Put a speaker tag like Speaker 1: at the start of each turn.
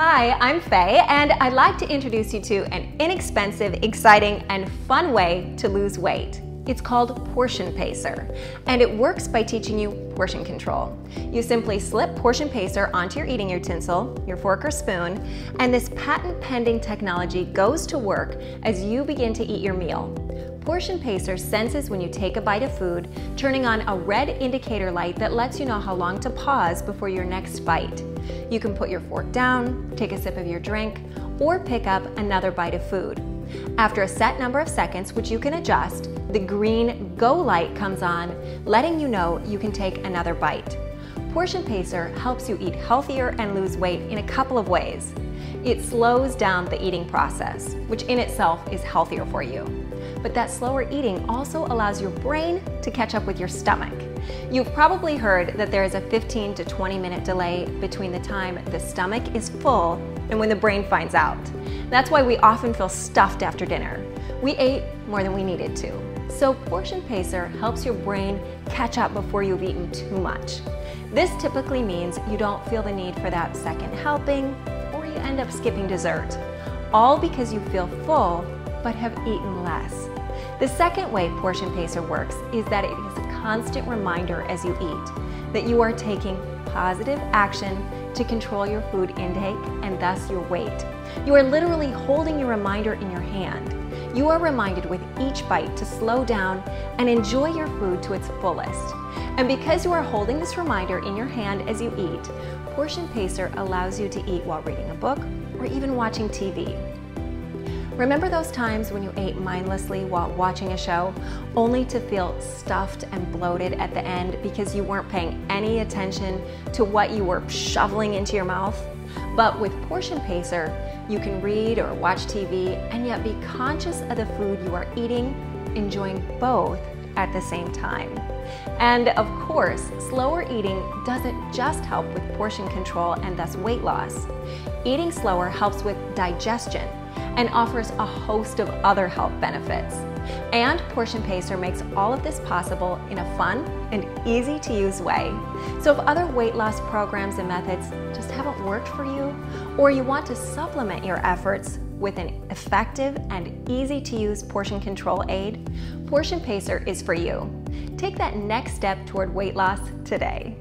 Speaker 1: Hi, I'm Faye, and I'd like to introduce you to an inexpensive, exciting, and fun way to lose weight. It's called Portion Pacer, and it works by teaching you portion control. You simply slip Portion Pacer onto your eating utensil, your fork or spoon, and this patent pending technology goes to work as you begin to eat your meal. Portion Pacer senses when you take a bite of food, turning on a red indicator light that lets you know how long to pause before your next bite. You can put your fork down, take a sip of your drink, or pick up another bite of food. After a set number of seconds, which you can adjust, the green Go light comes on, letting you know you can take another bite. Portion Pacer helps you eat healthier and lose weight in a couple of ways. It slows down the eating process, which in itself is healthier for you. But that slower eating also allows your brain to catch up with your stomach. You've probably heard that there is a 15 to 20 minute delay between the time the stomach is full and when the brain finds out. That's why we often feel stuffed after dinner. We ate more than we needed to. So Portion Pacer helps your brain catch up before you've eaten too much. This typically means you don't feel the need for that second helping or you end up skipping dessert. All because you feel full but have eaten less. The second way Portion Pacer works is that it is a constant reminder as you eat that you are taking positive action to control your food intake and thus your weight. You are literally holding your reminder in your hand. You are reminded with each bite to slow down and enjoy your food to its fullest. And because you are holding this reminder in your hand as you eat, Portion Pacer allows you to eat while reading a book or even watching TV. Remember those times when you ate mindlessly while watching a show, only to feel stuffed and bloated at the end because you weren't paying any attention to what you were shoveling into your mouth? But with Portion Pacer, you can read or watch TV and yet be conscious of the food you are eating, enjoying both at the same time. And of course, slower eating doesn't just help with portion control and thus weight loss. Eating slower helps with digestion and offers a host of other health benefits. And Portion Pacer makes all of this possible in a fun and easy to use way. So if other weight loss programs and methods just haven't worked for you, or you want to supplement your efforts with an effective and easy to use portion control aid, Portion Pacer is for you. Take that next step toward weight loss today.